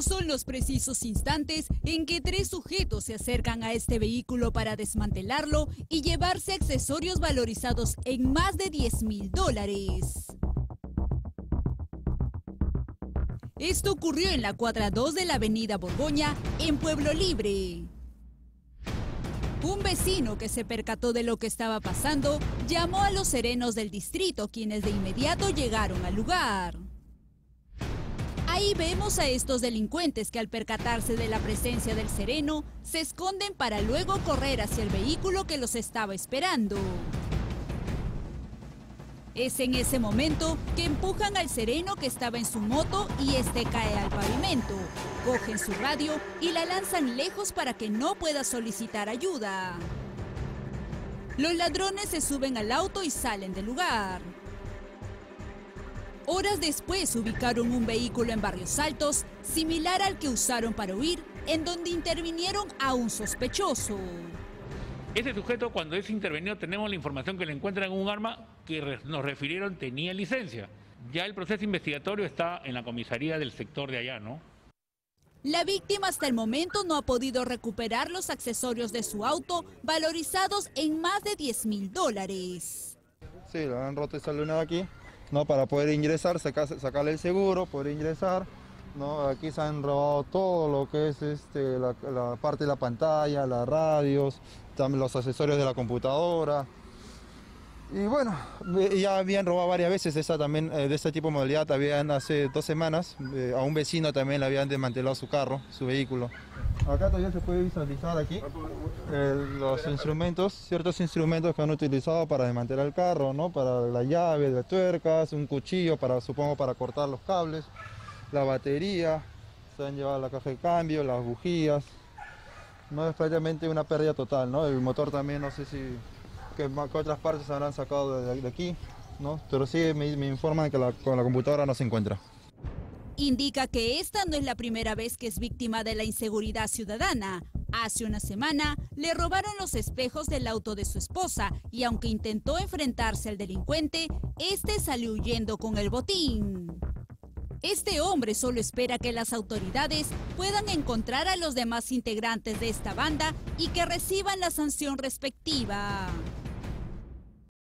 Son los precisos instantes en que tres sujetos se acercan a este vehículo para desmantelarlo y llevarse accesorios valorizados en más de 10 mil dólares. Esto ocurrió en la cuadra 2 de la avenida Borgoña, en Pueblo Libre. Un vecino que se percató de lo que estaba pasando llamó a los serenos del distrito, quienes de inmediato llegaron al lugar. Ahí vemos a estos delincuentes que al percatarse de la presencia del sereno, se esconden para luego correr hacia el vehículo que los estaba esperando. Es en ese momento que empujan al sereno que estaba en su moto y este cae al pavimento. Cogen su radio y la lanzan lejos para que no pueda solicitar ayuda. Los ladrones se suben al auto y salen del lugar. Horas después ubicaron un vehículo en Barrios Altos, similar al que usaron para huir, en donde intervinieron a un sospechoso. Ese sujeto, cuando es intervenido, tenemos la información que le encuentran un arma que nos refirieron tenía licencia. Ya el proceso investigatorio está en la comisaría del sector de allá, ¿no? La víctima hasta el momento no ha podido recuperar los accesorios de su auto valorizados en más de 10 mil dólares. Sí, lo han roto esa luna de aquí, ¿no? Para poder ingresar, sacarle el seguro, poder ingresar. ¿no? Aquí se han robado todo lo que es este, la, parte de la pantalla, las radios, también los accesorios de la computadora. Y bueno, ya habían robado varias veces esa también, eh, de este tipo de modalidad. Habían hace dos semanas, eh, a un vecino también le habían desmantelado su carro, su vehículo. Acá todavía se puede visualizar aquí eh, los instrumentos, ciertos instrumentos que han utilizado para desmantelar el carro, ¿no? Para la llave, de tuercas, un cuchillo para, supongo, para cortar los cables la batería, se han llevado la caja de cambio, las bujías. No es prácticamente una pérdida total, ¿no? El motor también, no sé si qué, otras partes se habrán sacado de, aquí, ¿no? Pero sí me, informan que con la computadora no se encuentra. Indica que esta no es la primera vez que es víctima de la inseguridad ciudadana. Hace una semana le robaron los espejos del auto de su esposa y aunque intentó enfrentarse al delincuente, este salió huyendo con el botín. Este hombre solo espera que las autoridades puedan encontrar a los demás integrantes de esta banda y que reciban la sanción respectiva.